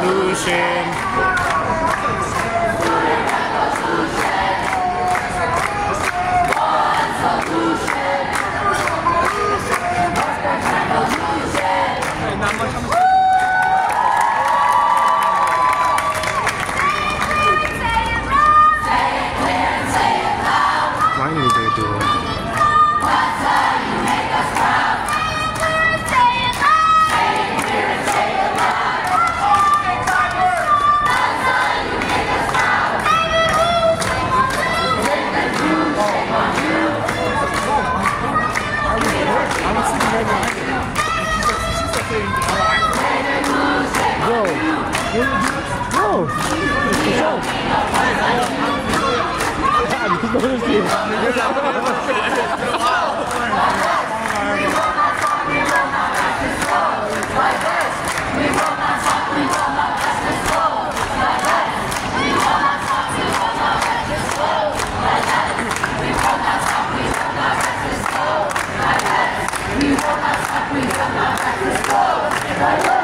revolution. Finally they're doing go. You. We will not.